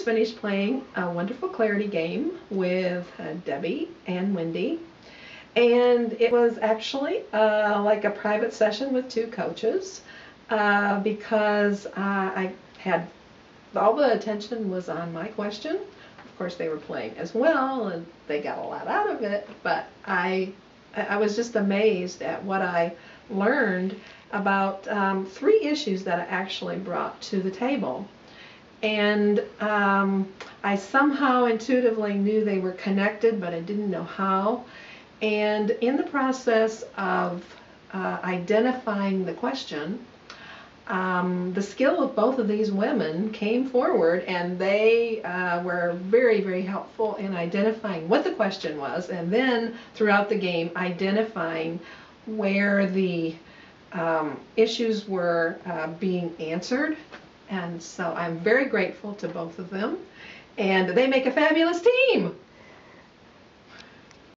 just finished playing a wonderful clarity game with uh, Debbie and Wendy. And it was actually uh, like a private session with two coaches uh, because I had all the attention was on my question. Of course, they were playing as well, and they got a lot out of it. But I, I was just amazed at what I learned about um, three issues that I actually brought to the table and um, I somehow intuitively knew they were connected, but I didn't know how. And in the process of uh, identifying the question, um, the skill of both of these women came forward and they uh, were very, very helpful in identifying what the question was and then throughout the game identifying where the um, issues were uh, being answered and so I'm very grateful to both of them. And they make a fabulous team.